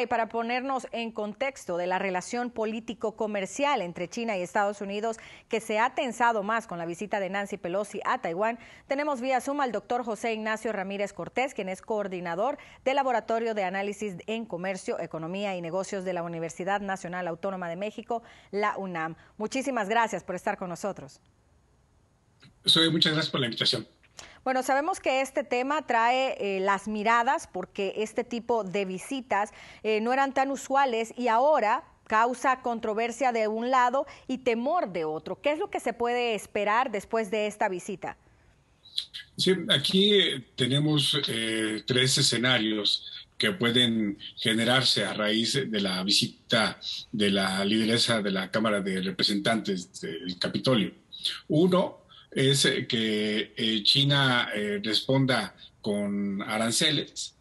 Y para ponernos en contexto de la relación político-comercial entre China y Estados Unidos, que se ha tensado más con la visita de Nancy Pelosi a Taiwán, tenemos vía Zoom al doctor José Ignacio Ramírez Cortés, quien es coordinador del Laboratorio de Análisis en Comercio, Economía y Negocios de la Universidad Nacional Autónoma de México, la UNAM. Muchísimas gracias por estar con nosotros. Soy, muchas gracias por la invitación. Bueno, sabemos que este tema trae eh, las miradas porque este tipo de visitas eh, no eran tan usuales y ahora causa controversia de un lado y temor de otro. ¿Qué es lo que se puede esperar después de esta visita? Sí, aquí eh, tenemos tres escenarios que pueden generarse a raíz de la visita de la lideresa de la Cámara de Representantes del Capitolio. Uno es eh, que eh, China eh, responda con aranceles,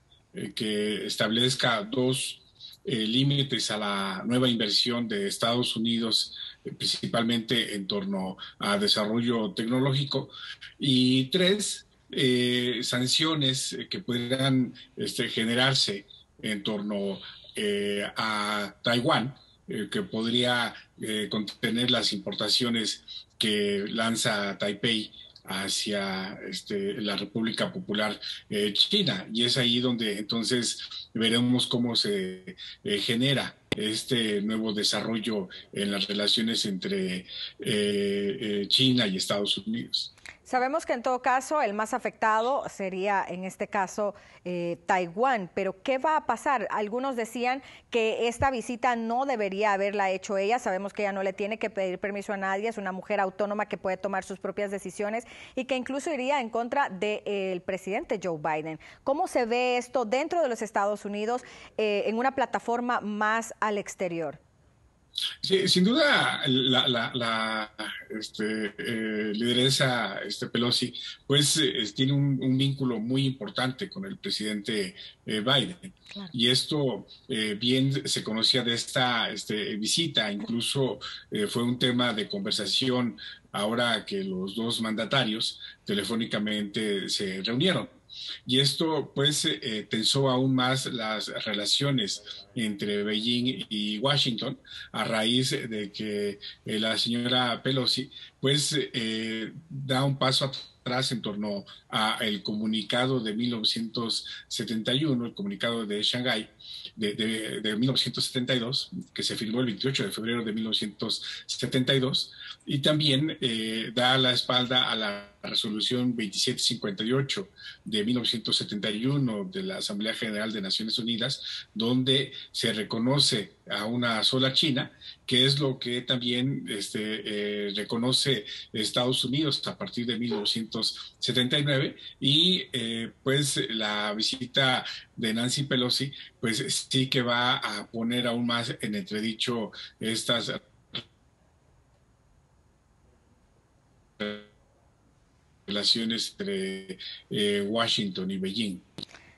que establezca dos límites a la nueva inversión de Estados Unidos, principalmente en torno a desarrollo tecnológico, y tres, sanciones que puedan este, generarse en torno a Taiwán, que podría contener las importaciones que lanza Taipei hacia este, la República Popular eh, China. Y es ahí donde entonces veremos cómo se eh, genera este nuevo desarrollo en las relaciones entre eh, China y Estados Unidos. Sabemos que en todo caso el más afectado sería en este caso eh, Taiwán, pero ¿qué va a pasar? Algunos decían que esta visita no debería haberla hecho ella, sabemos que ella no le tiene que pedir permiso a nadie, es una mujer autónoma que puede tomar sus propias decisiones y que incluso iría en contra del presidente Joe Biden. ¿Cómo se ve esto dentro de los Estados Unidos eh, en una plataforma más al exterior? Sin duda la, este, eh, lideresa este, Pelosi pues eh, tiene un, vínculo muy importante con el presidente eh, Biden. Y esto bien se conocía de esta este, visita, incluso fue un tema de conversación ahora que los dos mandatarios telefónicamente se reunieron. Y esto pues eh, tensó aún más las relaciones entre Beijing y Washington a raíz de que eh, la señora Pelosi pues eh, da un paso atrás en torno al comunicado de 1971, el comunicado de Shanghái de, de, de 1972, que se firmó el 28 de febrero de 1972, y también eh, da la espalda a la resolución 2758 de 1971 de la Asamblea General de Naciones Unidas, donde se reconoce a una sola China, que es lo que también este, eh, reconoce Estados Unidos a partir de 1979 y eh, pues la visita de Nancy Pelosi pues sí que va a poner aún más en entredicho estas relaciones entre eh, Washington y Beijing.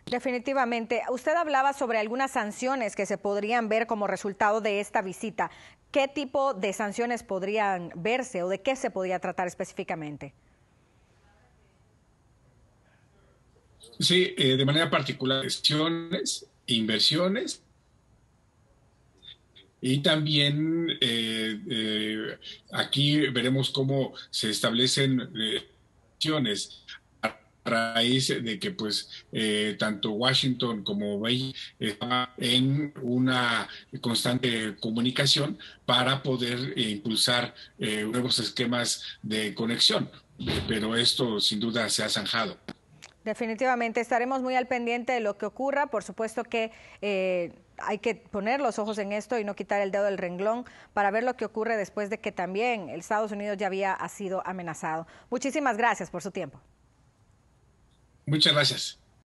Definitivamente. Usted hablaba sobre algunas sanciones que se podrían ver como resultado de esta visita. ¿Qué tipo de sanciones podrían verse o de qué se podría tratar específicamente? Sí, eh, de manera particular, gestiones, inversiones y también eh, eh, aquí veremos cómo se establecen acciones a raíz de que pues tanto Washington como Beijing están en una constante comunicación para poder impulsar nuevos esquemas de conexión. Pero esto sin duda se ha zanjado. Definitivamente estaremos muy al pendiente de lo que ocurra. Por supuesto que eh, hay que poner los ojos en esto y no quitar el dedo del renglón para ver lo que ocurre después de que también Estados Unidos ya había sido amenazado. Muchísimas gracias por su tiempo. Muchas gracias.